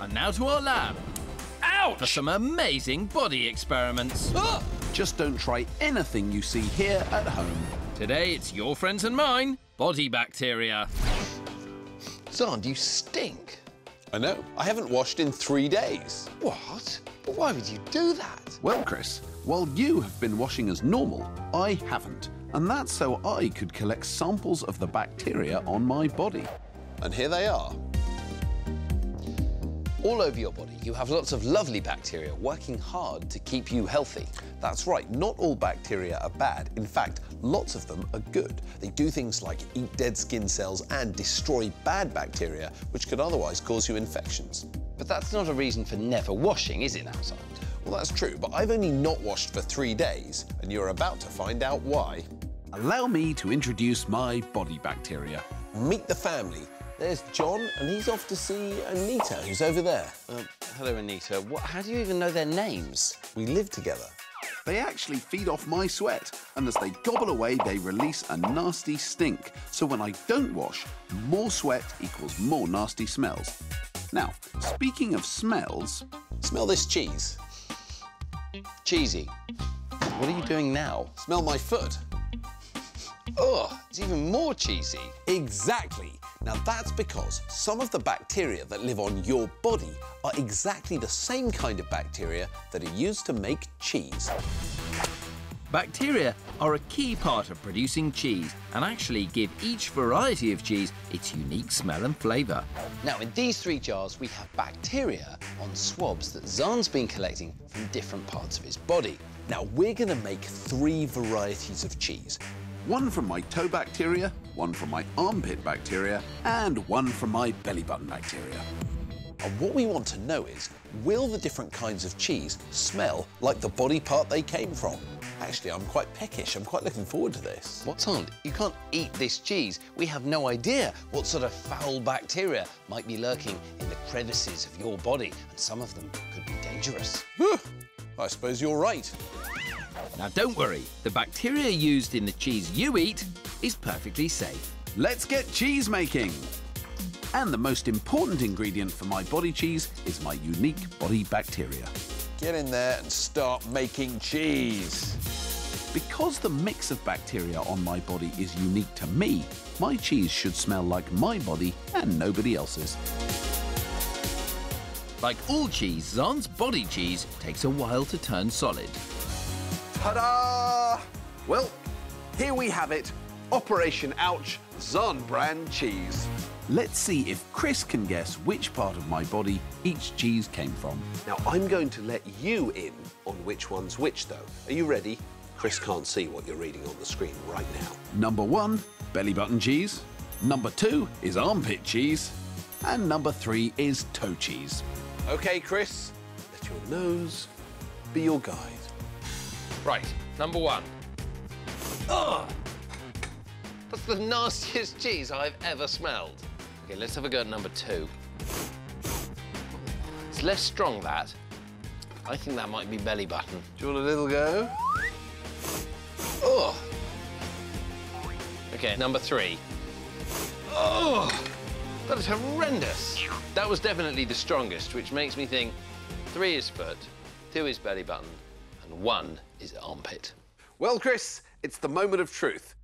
And now to our lab Ouch! for some amazing body experiments. Ah! Just don't try anything you see here at home. Today it's your friends and mine, body bacteria. Xand, you stink. I know. I haven't washed in three days. What? But why would you do that? Well, Chris, while you have been washing as normal, I haven't. And that's so I could collect samples of the bacteria on my body. And here they are. All over your body, you have lots of lovely bacteria working hard to keep you healthy. That's right, not all bacteria are bad. In fact, lots of them are good. They do things like eat dead skin cells and destroy bad bacteria, which could otherwise cause you infections. But that's not a reason for never washing, is it now, Xand? Well, that's true, but I've only not washed for three days, and you're about to find out why. Allow me to introduce my body bacteria. Meet the family. There's John, and he's off to see Anita, who's over there. Uh, hello, Anita. What, how do you even know their names? We live together. They actually feed off my sweat, and as they gobble away, they release a nasty stink. So when I don't wash, more sweat equals more nasty smells. Now, speaking of smells, Smell this cheese. Cheesy. What are you doing now? Smell my foot. Ugh, it's even more cheesy. Exactly. Now that's because some of the bacteria that live on your body are exactly the same kind of bacteria that are used to make cheese. Bacteria are a key part of producing cheese and actually give each variety of cheese its unique smell and flavour. Now, in these three jars, we have bacteria on swabs that Xand's been collecting from different parts of his body. Now we're going to make three varieties of cheese. one from my toe bacteria, one from my armpit bacteria, and one from my belly button bacteria. And what we want to know is, will the different kinds of cheese smell like the body part they came from? Actually, I'm quite peckish. I'm quite looking forward to this. What's on? You can't eat this cheese. We have no idea what sort of foul bacteria might be lurking in the crevices of your body, and some of them could be dangerous. I suppose you're right. Now don't worry, the bacteria used in the cheese you eat is perfectly safe. Let's get cheese making! And the most important ingredient for my body cheese is my unique body bacteria. Get in there and start making cheese. Because the mix of bacteria on my body is unique to me, my cheese should smell like my body and nobody else's. Like all cheese, Xand's body cheese takes a while to turn solid. Ta-da! Well, here we have it. Operation Ouch Xand brand cheese. Let's see if Chris can guess which part of my body each cheese came from. Now, I'm going to let you in on which one's which, though. Are you ready? Chris can't see what you're reading on the screen right now. Number one, belly button cheese. Number two is armpit cheese. And number three is toe cheese. OK, Chris, let your nose be your guide. Right, number one. Ugh! The nastiest cheese I've ever smelled. Okay, let's have a go at number two. It's less strong, that. I think that might be belly button. Do you want a little go? Oh! Okay, number three. Ugh! That is horrendous. That was definitely the strongest, which makes me think three is foot, two is belly button, and one is armpit. Well, Chris, it's the moment of truth.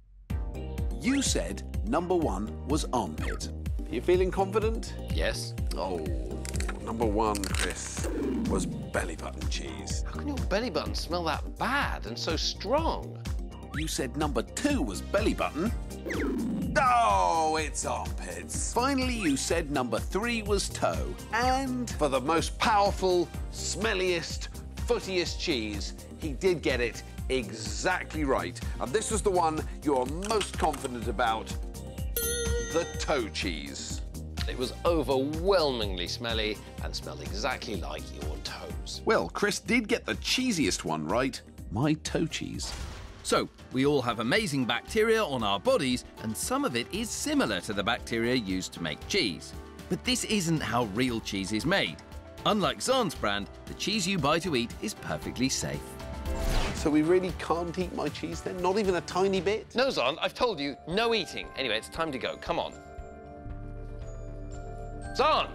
You said number one was armpit. You feeling confident? Yes? Oh, number one, Chris, was belly button cheese. How can your belly button smell that bad and so strong? You said number two was belly button. Oh, it's armpits. Finally, you said number three was toe. And for the most powerful, smelliest, footiest cheese, he did get it exactly right. And this was the one you're most confident about the toe cheese. It was overwhelmingly smelly and smelled exactly like your toes. Well, Chris did get the cheesiest one right my toe cheese. So, we all have amazing bacteria on our bodies, and some of it is similar to the bacteria used to make cheese. But this isn't how real cheese is made. Unlike Xand's brand, the cheese you buy to eat is perfectly safe. So we really can't eat my cheese then? Not even a tiny bit? No, Xand, I've told you, no eating. Anyway, it's time to go. Come on. Xand!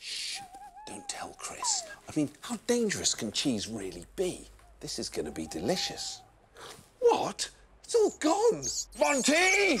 Shh, don't tell Chris. I mean, how dangerous can cheese really be? This is going to be delicious. What? It's all gone. Monty!